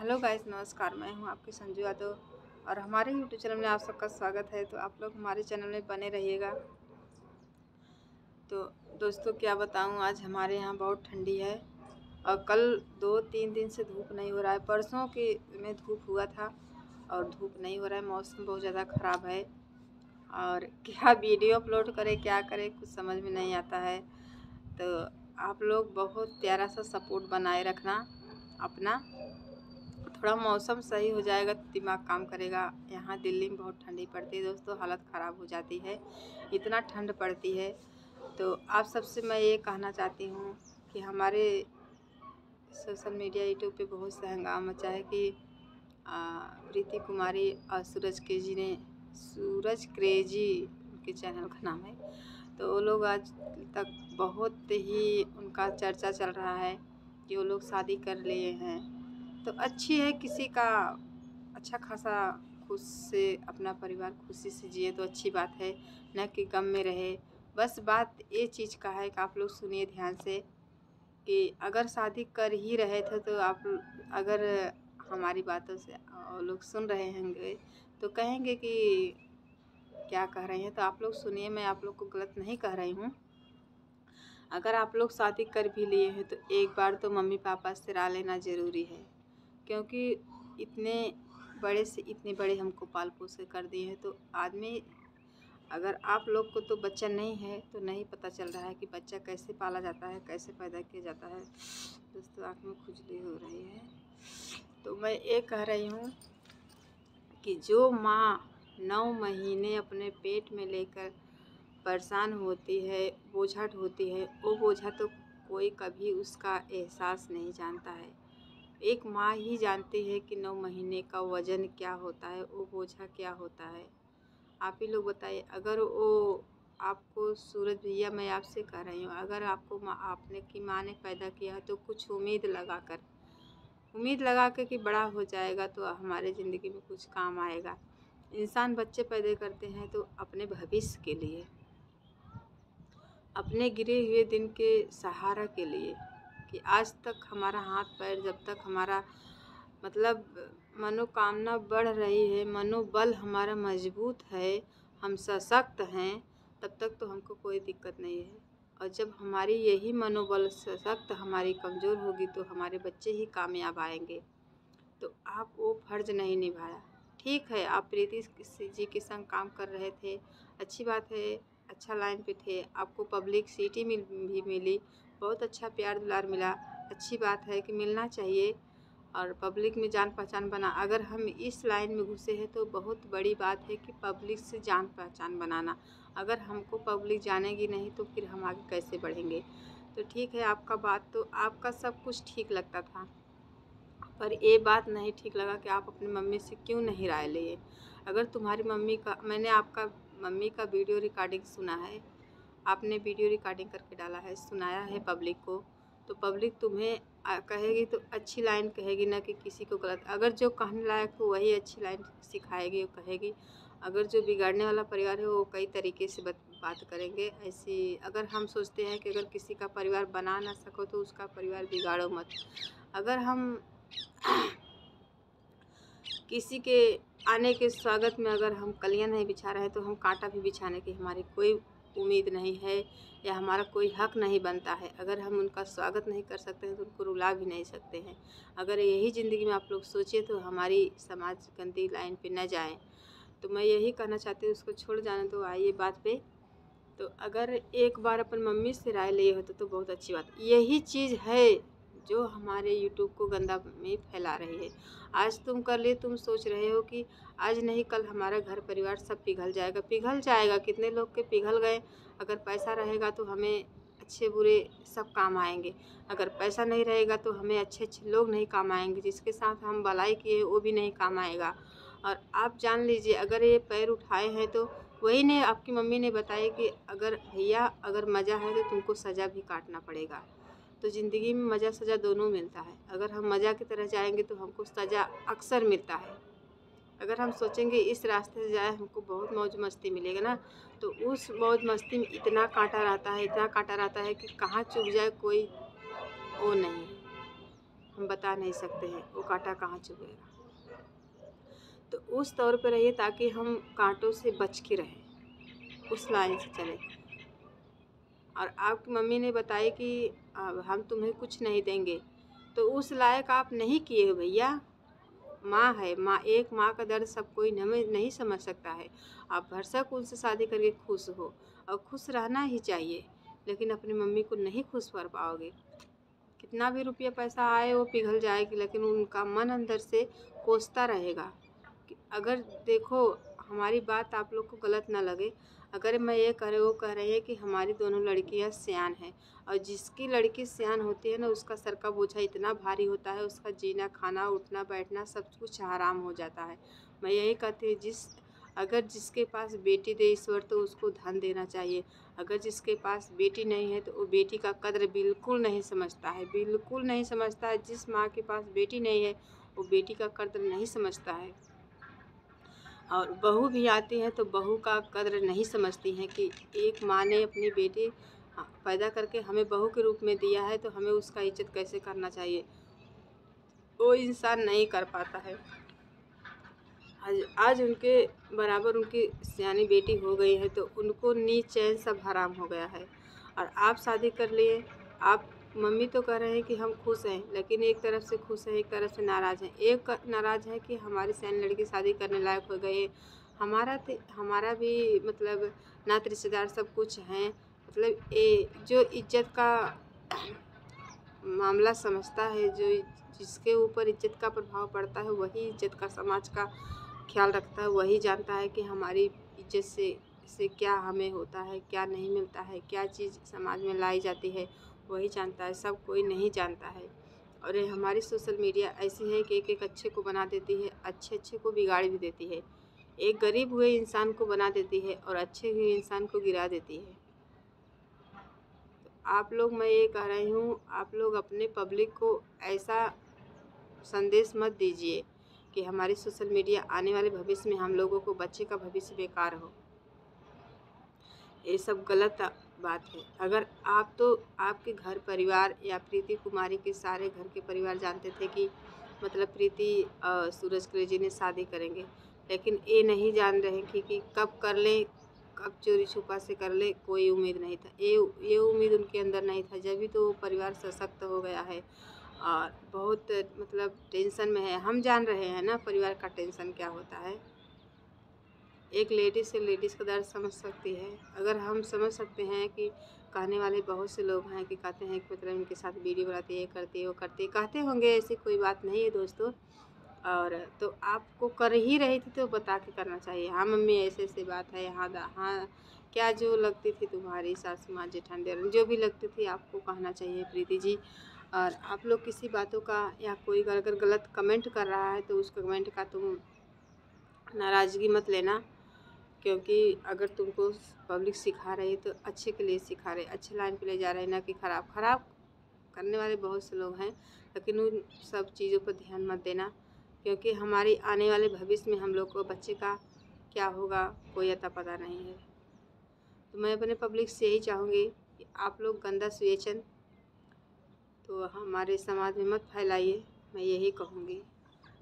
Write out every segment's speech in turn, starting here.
Hello guys, नमस्कार, मैं हूँ आपकी संजू यादव और हमारे यूट्यूब चैनल में आप सबका स्वागत है। तो आप लोग हमारे चैनल में बने रहिएगा। तो दोस्तों, क्या बताऊँ, आज हमारे यहाँ बहुत ठंडी है और कल दो तीन दिन से धूप नहीं हो रहा है। परसों के में धूप हुआ था और धूप नहीं हो रहा है, मौसम बहुत ज़्यादा ख़राब है। और क्या वीडियो अपलोड करें, क्या करें, कुछ समझ में नहीं आता है। तो आप लोग बहुत प्यारा सा सपोर्ट बनाए रखना, अपना। थोड़ा मौसम सही हो जाएगा तो दिमाग काम करेगा। यहाँ दिल्ली में बहुत ठंडी पड़ती है दोस्तों, हालत ख़राब हो जाती है, इतना ठंड पड़ती है। तो आप सबसे मैं ये कहना चाहती हूँ कि हमारे सोशल मीडिया यूट्यूब पे बहुत सा हंगामा मचा है कि प्रीति कुमारी और सूरज क्रेजी ने, सूरज क्रेजी उनके चैनल का नाम है तो वो लोग आज तक बहुत ही उनका चर्चा चल रहा है कि वो लोग शादी कर लिए हैं। तो अच्छी है किसी का अच्छा खासा खुश से, अपना परिवार खुशी से जिए तो अच्छी बात है, न कि गम में रहे। बस बात ये चीज़ का है कि आप लोग सुनिए ध्यान से कि अगर शादी कर ही रहे थे तो आप अगर हमारी बातों से लोग सुन रहे होंगे तो कहेंगे कि क्या कह रहे हैं। तो आप लोग सुनिए, मैं आप लोग को गलत नहीं कह रही हूँ। अगर आप लोग शादी कर भी लिए हैं तो एक बार तो मम्मी पापा से राह लेना ज़रूरी है। क्योंकि इतने बड़े से, इतने बड़े हमको पाल पोस कर दिए हैं तो आदमी, अगर आप लोग को तो बच्चा नहीं है तो नहीं पता चल रहा है कि बच्चा कैसे पाला जाता है, कैसे पैदा किया जाता है। दोस्तों, आँख में खुजली हो रही है। तो मैं ये कह रही हूँ कि जो माँ नौ महीने अपने पेट में लेकर परेशान होती है बोझा होती है, वो बोझा तो कोई कभी उसका एहसास नहीं जानता है। एक माँ ही जानती है कि नौ महीने का वज़न क्या होता है, वो बोझा क्या होता है। आप ही लोग बताइए, अगर वो आपको सूरज भैया, मैं आपसे कह रही हूँ, अगर आपको माँ, आपने, की माँ ने पैदा किया है तो कुछ उम्मीद लगा कर उम्मीद लगा कर कि बड़ा हो जाएगा तो हमारे ज़िंदगी में कुछ काम आएगा। इंसान बच्चे पैदा करते हैं तो अपने भविष्य के लिए, अपने गिरे हुए दिन के सहारा के लिए कि आज तक हमारा हाथ पैर जब तक हमारा मतलब मनोकामना बढ़ रही है, मनोबल हमारा मज़बूत है, हम सशक्त हैं, तब तक तो हमको कोई दिक्कत नहीं है। और जब हमारी यही मनोबल सशक्त, हमारी कमज़ोर होगी तो हमारे बच्चे ही कामयाब आएँगे। तो आप वो फ़र्ज़ नहीं निभाया। ठीक है, आप प्रीति जी के संग काम कर रहे थे, अच्छी बात है अच्छा लाइन पे थे, आपको पब्लिक सिटी भी मिली बहुत अच्छा प्यार दुलार मिला। अच्छी बात है कि मिलना चाहिए और पब्लिक में जान पहचान बना। अगर हम इस लाइन में घुसे हैं तो बहुत बड़ी बात है कि पब्लिक से जान पहचान बनाना। अगर हमको पब्लिक जानेगी नहीं तो फिर हम आगे कैसे बढ़ेंगे? तो ठीक है आपका बात तो आपका सब कुछ ठीक लगता था। पर ये बात नहीं ठीक लगा कि आप अपनी मम्मी से क्यों नहीं राय लिए। अगर तुम्हारी मम्मी का, मैंने आपका मम्मी का वीडियो रिकॉर्डिंग सुना है आपने वीडियो रिकॉर्डिंग करके डाला है, सुनाया है पब्लिक को तो पब्लिक तुम्हें कहेगी तो अच्छी लाइन कहेगी ना कि किसी को गलत। अगर जो कहने लायक हो वही अच्छी लाइन सिखाएगी और कहेगी। अगर जो बिगाड़ने वाला परिवार है वो कई तरीके से बात करेंगे। ऐसी, अगर हम सोचते हैं कि अगर किसी का परिवार बना ना सको तो उसका परिवार बिगाड़ो मत। अगर हम किसी के आने के स्वागत में अगर हम कलियाँ नहीं बिछा रहे हैं तो हम कांटा भी बिछाने की हमारी कोई उम्मीद नहीं है या हमारा कोई हक नहीं बनता है। अगर हम उनका स्वागत नहीं कर सकते हैं तो उनको रुला भी नहीं सकते हैं। अगर यही ज़िंदगी में आप लोग सोचें तो हमारी समाज गंदी लाइन पे न जाए। तो मैं यही कहना चाहती हूँ, उसको छोड़ जाने तो आइए बात पे। तो अगर एक बार अपन मम्मी से राय लिए होते तो बहुत अच्छी बात। यही चीज़ है जो हमारे यूट्यूब को गंदा में फैला रही है। आज तुम कर लिए तुम सोच रहे हो कि आज नहीं, कल हमारा घर परिवार सब पिघल जाएगा। पिघल जाएगा? कितने लोग के पिघल गए? अगर पैसा रहेगा तो हमें अच्छे बुरे सब काम आएँगे। अगर पैसा नहीं रहेगा तो हमें अच्छे अच्छे लोग नहीं काम आएँगे, जिसके साथ हम भलाई किए, वो भी नहीं काम आएगा। और आप जान लीजिए, अगर ये पैर उठाए हैं तो वही ने, आपकी मम्मी ने बताया कि अगर भैया, अगर मज़ा है तो तुमको सज़ा भी काटना पड़ेगा। तो ज़िंदगी में मज़ा सज़ा दोनों मिलता है। अगर हम मज़ा की तरह जाएँगे तो हमको सज़ा अक्सर मिलता है। अगर हम सोचेंगे इस रास्ते से जाए हमको बहुत मौज मस्ती मिलेगा ना तो उस मौज मस्ती में इतना कांटा रहता है, इतना कांटा रहता है कि कहाँ चुभ जाए कोई वो नहीं। हम बता नहीं सकते हैं वो कांटा कहाँ चुभेगा। तो उस तौर पर रहिए ताकि हम कांटों से बच के रहें, उस लाइन से चलें। और आपकी मम्मी ने बताया कि हम तुम्हें कुछ नहीं देंगे। तो उस लायक आप नहीं किए हो भैया। माँ है, माँ, एक माँ का दर्द सब कोई नहीं समझ सकता है। आप भरसक उनसे शादी करके खुश हो और खुश रहना ही चाहिए, लेकिन अपनी मम्मी को नहीं खुश कर पाओगे। कितना भी रुपया पैसा आए, वो पिघल जाएगी, लेकिन उनका मन अंदर से कोसता रहेगा अगर देखो, हमारी बात आप लोग को गलत ना लगे अगर मैं ये कह रहे वो कह रही है कि हमारी दोनों लड़कियाँ सियान हैं और जिसकी लड़की सियान होती है ना, उसका सर का बोझा इतना भारी होता है, उसका जीना, खाना, उठना, बैठना सब कुछ हराम हो जाता है। मैं यही कहती हूँ, जिस, अगर जिसके पास बेटी दे ईश्वर तो उसको धन देना चाहिए। अगर जिसके पास बेटी नहीं है तो वो बेटी का कदर बिल्कुल नहीं समझता है। बिल्कुल नहीं समझता है, जिस माँ के पास बेटी नहीं है, वो बेटी का कद्र नहीं समझता है। और बहू भी आती है तो बहू का कदर नहीं समझती हैं कि एक माँ ने अपनी बेटी हाँ, पैदा करके हमें बहू के रूप में दिया है तो हमें उसका इज़्ज़त कैसे करना चाहिए? वो इंसान नहीं कर पाता है। आज आज उनके बराबर उनकी सियानी बेटी हो गई है तो उनको नीच चैन सब हराम हो गया है। और आप शादी कर लिए आप मम्मी तो कह रहे हैं कि हम खुश हैं, लेकिन एक तरफ़ से खुश हैं, एक तरफ़ से नाराज़ हैं। एक नाराज़ है कि हमारी सैन लड़की शादी करने लायक हो गए हमारा हमारा भी मतलब नात रिश्तेदार सब कुछ हैं। मतलब ए, जो इज़्ज़त का मामला समझता है, जो जिसके ऊपर इज़्ज़त का प्रभाव पड़ता है, वही इज़्ज़त का, समाज का ख्याल रखता है, वही जानता है कि हमारी इज़्ज़त से से क्या हमें होता है, क्या नहीं मिलता है, क्या चीज़ समाज में लाई जाती है। वही जानता है, सब कोई नहीं जानता है। और ये हमारी सोशल मीडिया ऐसी है कि एक एक अच्छे को बना देती है अच्छे अच्छे को बिगाड़ भी देती है। एक गरीब हुए इंसान को बना देती है और अच्छे हुए इंसान को गिरा देती है। तो आप लोग, मैं ये कह रही हूँ, आप लोग अपने पब्लिक को ऐसा संदेश मत दीजिए कि हमारी सोशल मीडिया आने वाले भविष्य में हम लोगों को बच्चे का भविष्य बेकार हो। ये सब गलत बात है। अगर आप तो आपके घर परिवार या प्रीति कुमारी के सारे घर के परिवार जानते थे कि मतलब प्रीति सूरज क्रेजी ने शादी करेंगे लेकिन ये नहीं जान रहे कि, कि कब कर लें कब चोरी छुपा से कर ले कोई उम्मीद नहीं था। ये ये उम्मीद उनके अंदर नहीं था। जब भी तो वो परिवार सशक्त हो गया है और बहुत मतलब टेंशन में है। हम जान रहे हैं ना परिवार का टेंशन क्या होता है। एक लेडीज़ से लेडीज़ का दर्द समझ सकती है। अगर हम समझ सकते हैं कि कहने वाले बहुत से लोग हैं कि कहते हैं कि मतलब इनके साथ वीडियो बनाती है, करती है, वो करती कहते होंगे ऐसी कोई बात नहीं है दोस्तों। और तो आपको कर ही रही थी तो बता के करना चाहिए। हाँ मम्मी, ऐसे ऐसे बात है हाँ हाँ। क्या जो लगती थी तुम्हारी सासू माँ, जेठान देर जो भी लगती थी आपको कहना चाहिए प्रीति जी। और आप लोग किसी बातों का या कोई अगर गलत कमेंट कर रहा है तो उस कमेंट का तुम नाराज़गी मत लेना। क्योंकि अगर तुमको पब्लिक सिखा रही है तो अच्छे के लिए सिखा रहे अच्छे लाइन पे ले जा रहे हैं, ना कि ख़राब। ख़राब करने वाले बहुत से लोग हैं, लेकिन उन सब चीज़ों पर ध्यान मत देना, क्योंकि हमारी आने वाले भविष्य में हम लोग को बच्चे का क्या होगा, कोई अता पता नहीं है। तो मैं अपने पब्लिक से यही चाहूँगी कि आप लोग गंदा सुएचन तो हमारे समाज में मत फैलाइए, मैं यही कहूँगी।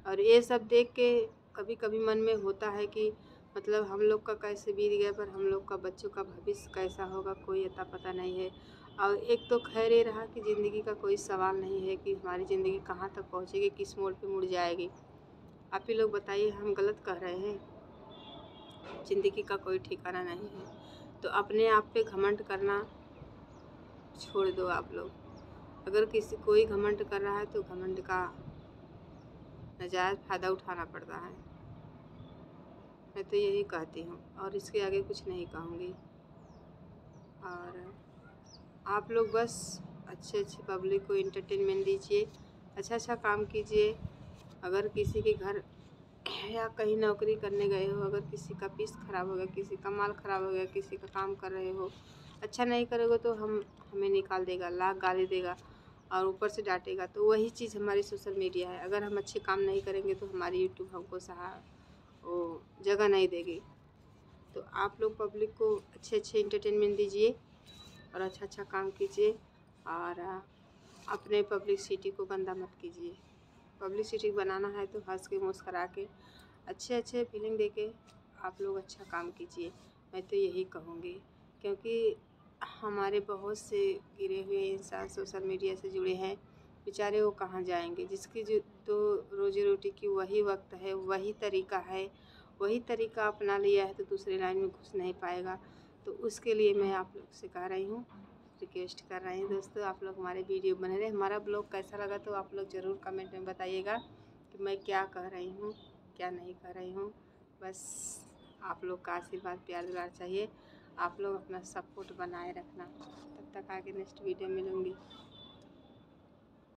और ये सब देख के कभी कभी मन में होता है कि मतलब हम लोग का कैसे बीत गया, पर हम लोग का बच्चों का भविष्य कैसा होगा, कोई अता पता नहीं है। और एक तो खैर ये रहा कि ज़िंदगी का कोई सवाल नहीं है कि हमारी ज़िंदगी कहाँ तक पहुँचेगी, किस मोड़ पे मुड़ जाएगी। आप ही लोग बताइए, हम गलत कह रहे हैं? ज़िंदगी का कोई ठिकाना नहीं है। तो अपने आप पे घमंड करना छोड़ दो आप लोग। अगर किसी, कोई घमंड कर रहा है तो घमंड का नजायज़ फ़ायदा उठाना पड़ता है। मैं तो यही कहती हूँ और इसके आगे कुछ नहीं कहूँगी। और आप लोग बस अच्छे अच्छे पब्लिक को इंटरटेनमेंट दीजिए अच्छा अच्छा काम कीजिए। अगर किसी के घर या कहीं नौकरी करने गए हो, अगर किसी का पीस ख़राब हो गया, किसी का माल ख़राब हो गया, किसी का काम कर रहे हो अच्छा नहीं करोगे तो हम, हमें निकाल देगा लाख गाली देगा और ऊपर से डांटेगा। तो वही चीज़ हमारी सोशल मीडिया है। अगर हम अच्छे काम नहीं करेंगे तो हमारी यूट्यूब हमको सहा वो जगह नहीं देगी। तो आप लोग पब्लिक को अच्छे अच्छे इंटरटेनमेंट दीजिए और अच्छा अच्छा काम कीजिए और अपने पब्लिसिटी को गंदा मत कीजिए। पब्लिसिटी बनाना है तो हंस के मुस्करा के अच्छे अच्छे फीलिंग दे के आप लोग अच्छा काम कीजिए। मैं तो यही कहूँगी क्योंकि हमारे बहुत से गिरे हुए इंसान सोशल मीडिया से जुड़े हैं। बेचारे वो कहाँ जाएँगे? जिसकी जो तो रोजी रोटी की वही वक्त है, वही तरीका है, वही तरीका अपना लिया है तो दूसरे लाइन में घुस नहीं पाएगा। तो उसके लिए मैं आप लोग से कह रही हूँ रिक्वेस्ट कर रहे हैं दोस्तों, आप लोग हमारे वीडियो बने रहे। हमारा ब्लॉग कैसा लगा तो आप लोग ज़रूर कमेंट में बताइएगा कि मैं क्या कह रही हूँ, क्या नहीं कह रही हूँ। बस आप लोग का आशीर्वाद, प्यार, दुलार चाहिए। आप लोग अपना सपोर्ट बनाए रखना। तब तक आगे नेक्स्ट वीडियो मिलूँगी।